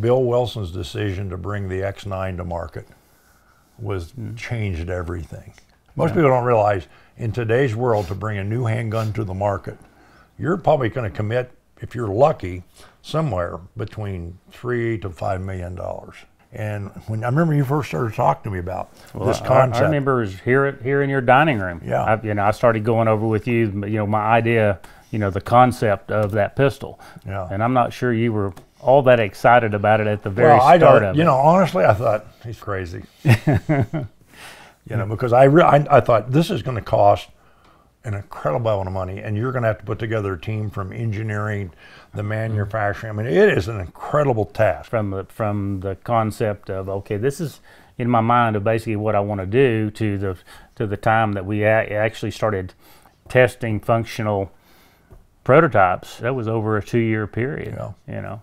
Bill Wilson's decision to bring the X9 to market was hmm. changed everything. Most people don't realize in today's world to bring a new handgun to the market, you're probably going to commit, if you're lucky, somewhere between three to five million dollars. And when I remember you first started talking to me about this concept, I, remember it was here here in your dining room. Yeah. I, you know, I started going over with you, you know, my idea, you know, the concept of that pistol. Yeah. And I'm not sure you were all that excited about it at the very well, I start of it. you know, honestly, I thought he's crazy. you know, because I, re- I, I thought this is going to cost an incredible amount of money, and you're going to have to put together a team from engineering, the mm-hmm. manufacturing. I mean, it is an incredible task. from the from the concept of okay, this is in my mind of basically what I want to do to the to the time that we a- actually started testing functional prototypes. That was over a two year period. Yeah. You know,